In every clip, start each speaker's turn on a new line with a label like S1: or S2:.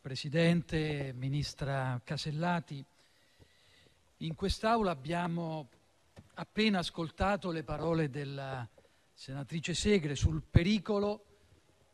S1: Presidente, Ministra Casellati, in quest'Aula abbiamo appena ascoltato le parole della senatrice Segre sul pericolo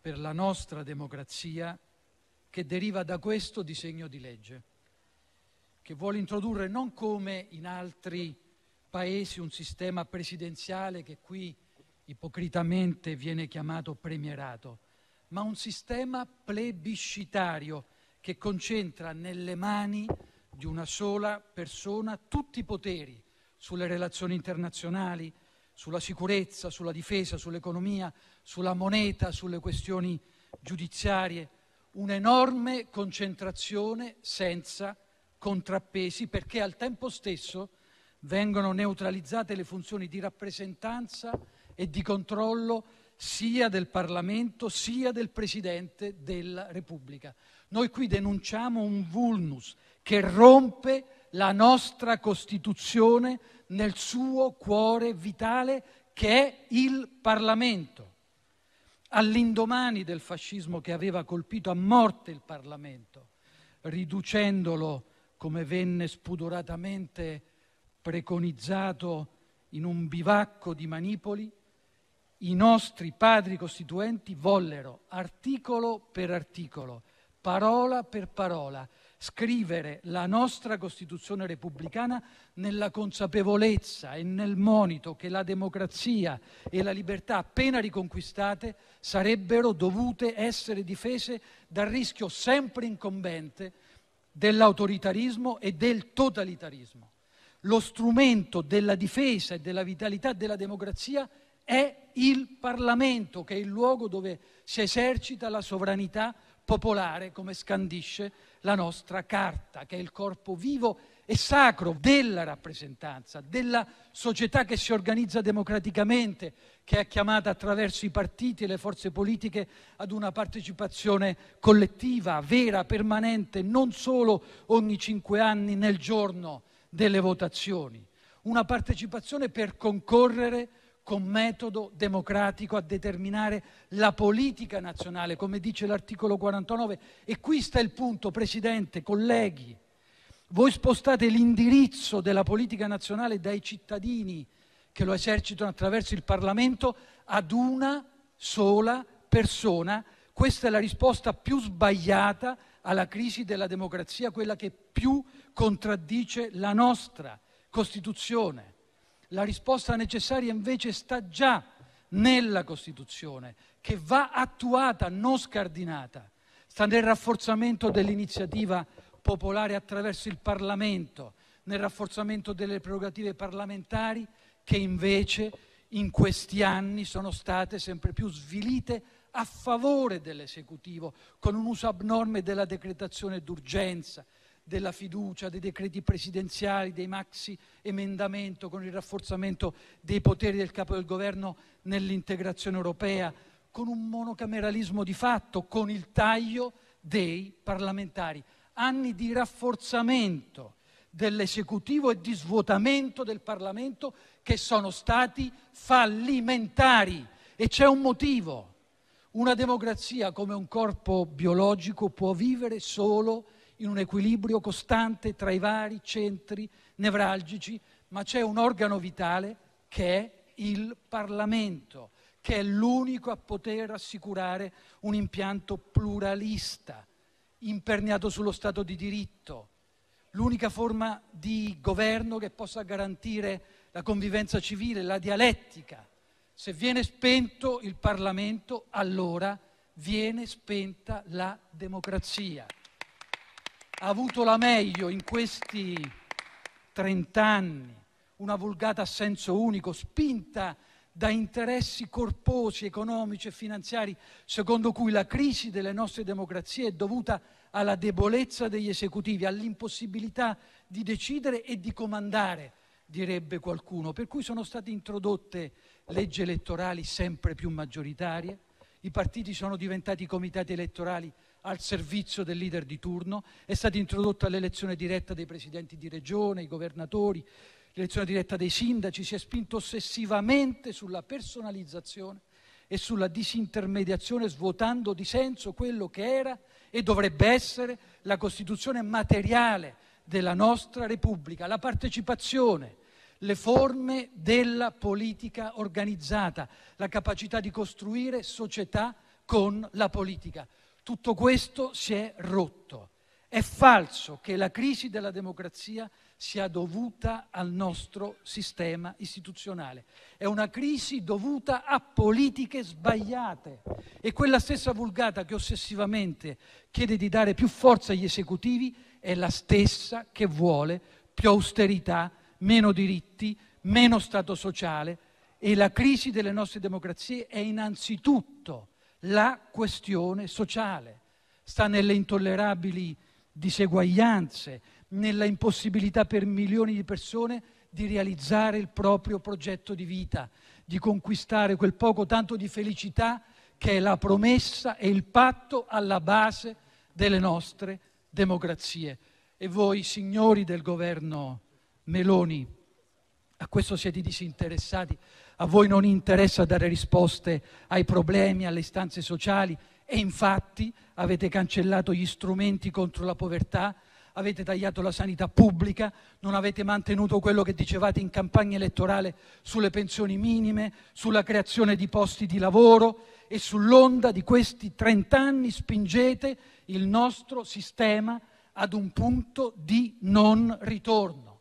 S1: per la nostra democrazia che deriva da questo disegno di legge, che vuole introdurre non come in altri Paesi un sistema presidenziale che qui ipocritamente viene chiamato premierato, ma un sistema plebiscitario che concentra nelle mani di una sola persona tutti i poteri sulle relazioni internazionali, sulla sicurezza, sulla difesa, sull'economia, sulla moneta, sulle questioni giudiziarie. Un'enorme concentrazione senza contrappesi perché al tempo stesso vengono neutralizzate le funzioni di rappresentanza e di controllo sia del Parlamento sia del Presidente della Repubblica. Noi qui denunciamo un vulnus che rompe la nostra Costituzione nel suo cuore vitale che è il Parlamento. All'indomani del fascismo che aveva colpito a morte il Parlamento, riducendolo, come venne spudoratamente preconizzato, in un bivacco di manipoli, i nostri padri costituenti vollero, articolo per articolo, parola per parola, scrivere la nostra Costituzione repubblicana nella consapevolezza e nel monito che la democrazia e la libertà appena riconquistate sarebbero dovute essere difese dal rischio sempre incombente dell'autoritarismo e del totalitarismo. Lo strumento della difesa e della vitalità della democrazia è il Parlamento, che è il luogo dove si esercita la sovranità popolare, come scandisce la nostra Carta, che è il corpo vivo e sacro della rappresentanza, della società che si organizza democraticamente, che è chiamata attraverso i partiti e le forze politiche ad una partecipazione collettiva, vera, permanente, non solo ogni cinque anni nel giorno delle votazioni. Una partecipazione per concorrere con metodo democratico a determinare la politica nazionale, come dice l'articolo 49. E qui sta il punto, Presidente, colleghi. Voi spostate l'indirizzo della politica nazionale dai cittadini che lo esercitano attraverso il Parlamento ad una sola persona. Questa è la risposta più sbagliata alla crisi della democrazia, quella che più contraddice la nostra Costituzione. La risposta necessaria invece sta già nella Costituzione, che va attuata, non scardinata. Sta nel rafforzamento dell'iniziativa popolare attraverso il Parlamento, nel rafforzamento delle prerogative parlamentari che invece in questi anni sono state sempre più svilite a favore dell'esecutivo, con un uso abnorme della decretazione d'urgenza, della fiducia, dei decreti presidenziali, dei maxi emendamento, con il rafforzamento dei poteri del capo del governo nell'integrazione europea, con un monocameralismo di fatto, con il taglio dei parlamentari. Anni di rafforzamento dell'esecutivo e di svuotamento del Parlamento che sono stati fallimentari. E c'è un motivo. Una democrazia come un corpo biologico può vivere solo in un equilibrio costante tra i vari centri nevralgici, ma c'è un organo vitale che è il Parlamento, che è l'unico a poter assicurare un impianto pluralista, imperniato sullo Stato di diritto, l'unica forma di governo che possa garantire la convivenza civile, la dialettica. Se viene spento il Parlamento, allora viene spenta la democrazia ha avuto la meglio in questi trent'anni, una vulgata a senso unico, spinta da interessi corposi, economici e finanziari, secondo cui la crisi delle nostre democrazie è dovuta alla debolezza degli esecutivi, all'impossibilità di decidere e di comandare, direbbe qualcuno. Per cui sono state introdotte leggi elettorali sempre più maggioritarie, i partiti sono diventati comitati elettorali al servizio del leader di turno, è stata introdotta l'elezione diretta dei presidenti di regione, i governatori, l'elezione diretta dei sindaci, si è spinto ossessivamente sulla personalizzazione e sulla disintermediazione, svuotando di senso quello che era e dovrebbe essere la Costituzione materiale della nostra Repubblica, la partecipazione, le forme della politica organizzata, la capacità di costruire società con la politica. Tutto questo si è rotto. È falso che la crisi della democrazia sia dovuta al nostro sistema istituzionale. È una crisi dovuta a politiche sbagliate. E quella stessa vulgata che ossessivamente chiede di dare più forza agli esecutivi è la stessa che vuole più austerità, meno diritti, meno Stato sociale. E la crisi delle nostre democrazie è innanzitutto la questione sociale. Sta nelle intollerabili diseguaglianze, nella impossibilità per milioni di persone di realizzare il proprio progetto di vita, di conquistare quel poco tanto di felicità che è la promessa e il patto alla base delle nostre democrazie. E voi, signori del governo Meloni, a questo siete disinteressati, a voi non interessa dare risposte ai problemi, alle istanze sociali e infatti avete cancellato gli strumenti contro la povertà, avete tagliato la sanità pubblica, non avete mantenuto quello che dicevate in campagna elettorale sulle pensioni minime, sulla creazione di posti di lavoro e sull'onda di questi trent'anni spingete il nostro sistema ad un punto di non ritorno.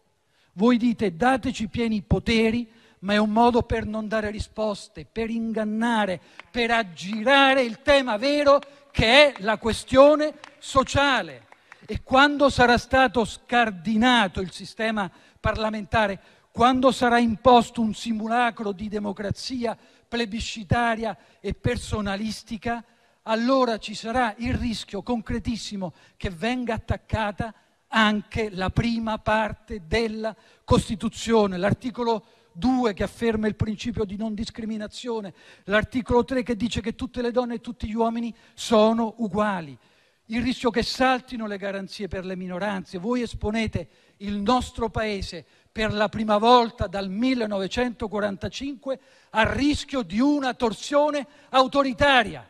S1: Voi dite dateci pieni poteri, ma è un modo per non dare risposte, per ingannare, per aggirare il tema vero che è la questione sociale. E quando sarà stato scardinato il sistema parlamentare, quando sarà imposto un simulacro di democrazia plebiscitaria e personalistica, allora ci sarà il rischio concretissimo che venga attaccata anche la prima parte della Costituzione, l'articolo 2 che afferma il principio di non discriminazione, l'articolo 3 che dice che tutte le donne e tutti gli uomini sono uguali, il rischio che saltino le garanzie per le minoranze. Voi esponete il nostro Paese per la prima volta dal 1945 al rischio di una torsione autoritaria,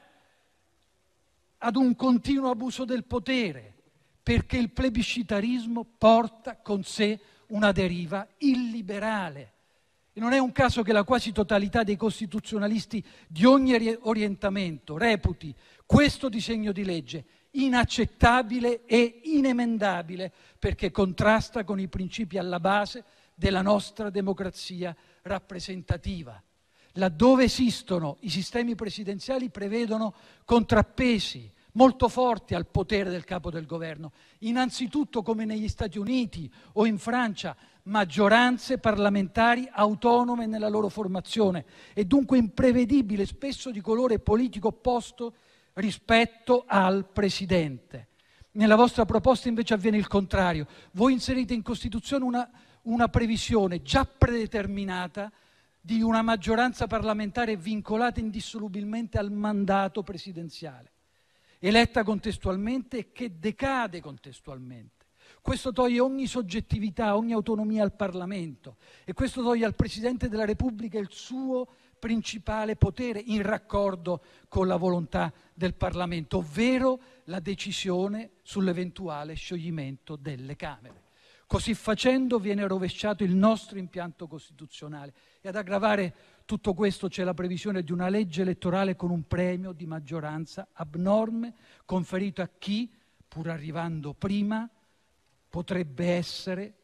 S1: ad un continuo abuso del potere, perché il plebiscitarismo porta con sé una deriva illiberale. E non è un caso che la quasi totalità dei costituzionalisti di ogni orientamento reputi questo disegno di legge inaccettabile e inemendabile perché contrasta con i principi alla base della nostra democrazia rappresentativa. Laddove esistono i sistemi presidenziali prevedono contrappesi molto forti al potere del capo del governo, innanzitutto come negli Stati Uniti o in Francia, maggioranze parlamentari autonome nella loro formazione e dunque imprevedibile, spesso di colore politico opposto rispetto al Presidente. Nella vostra proposta invece avviene il contrario. Voi inserite in Costituzione una, una previsione già predeterminata di una maggioranza parlamentare vincolata indissolubilmente al mandato presidenziale, eletta contestualmente e che decade contestualmente. Questo toglie ogni soggettività, ogni autonomia al Parlamento e questo toglie al Presidente della Repubblica il suo principale potere in raccordo con la volontà del Parlamento, ovvero la decisione sull'eventuale scioglimento delle Camere. Così facendo viene rovesciato il nostro impianto costituzionale e ad aggravare tutto questo c'è la previsione di una legge elettorale con un premio di maggioranza abnorme conferito a chi, pur arrivando prima, potrebbe essere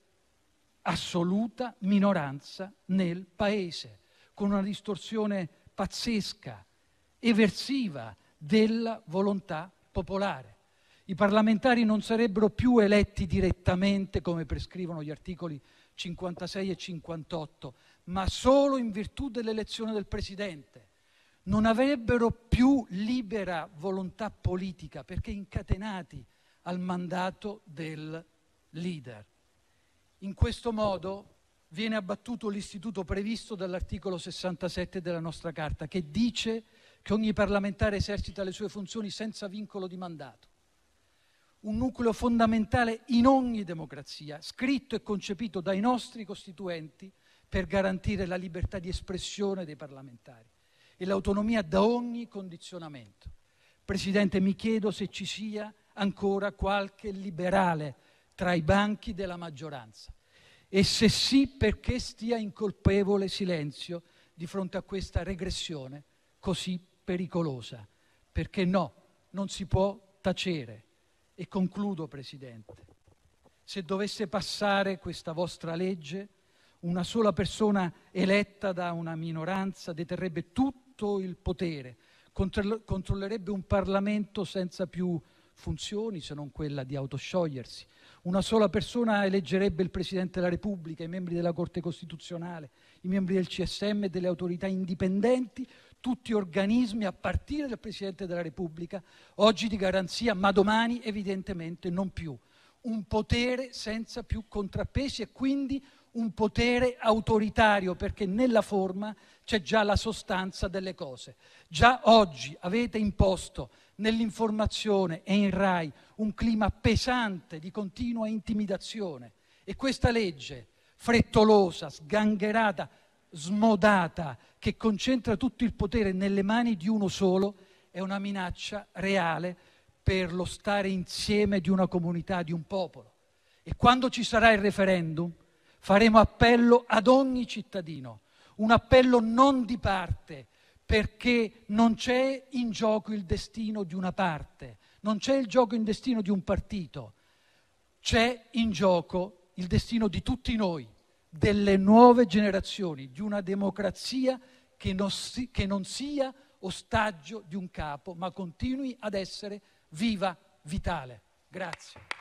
S1: assoluta minoranza nel Paese, con una distorsione pazzesca, eversiva della volontà popolare. I parlamentari non sarebbero più eletti direttamente, come prescrivono gli articoli 56 e 58, ma solo in virtù dell'elezione del Presidente. Non avrebbero più libera volontà politica perché incatenati al mandato del leader. In questo modo viene abbattuto l'istituto previsto dall'articolo 67 della nostra Carta, che dice che ogni parlamentare esercita le sue funzioni senza vincolo di mandato. Un nucleo fondamentale in ogni democrazia, scritto e concepito dai nostri costituenti per garantire la libertà di espressione dei parlamentari. e l'autonomia da ogni condizionamento. Presidente, mi chiedo se ci sia ancora qualche liberale tra i banchi della maggioranza e se sì perché stia in colpevole silenzio di fronte a questa regressione così pericolosa. Perché no, non si può tacere. E concludo, Presidente. Se dovesse passare questa vostra legge, una sola persona eletta da una minoranza deterrebbe tutto il potere, controllerebbe un Parlamento senza più funzioni se non quella di autosciogliersi. Una sola persona eleggerebbe il Presidente della Repubblica, i membri della Corte Costituzionale, i membri del CSM e delle autorità indipendenti, tutti organismi a partire dal Presidente della Repubblica, oggi di garanzia, ma domani evidentemente non più. Un potere senza più contrappesi e quindi un potere autoritario, perché nella forma c'è già la sostanza delle cose. Già oggi avete imposto nell'informazione e in RAI un clima pesante di continua intimidazione e questa legge frettolosa, sgangherata, smodata, che concentra tutto il potere nelle mani di uno solo, è una minaccia reale per lo stare insieme di una comunità, di un popolo. E quando ci sarà il referendum, faremo appello ad ogni cittadino, un appello non di parte, perché non c'è in gioco il destino di una parte, non c'è il gioco in destino di un partito, c'è in gioco il destino di tutti noi, delle nuove generazioni, di una democrazia che non, si, che non sia ostaggio di un capo, ma continui ad essere viva, vitale. Grazie.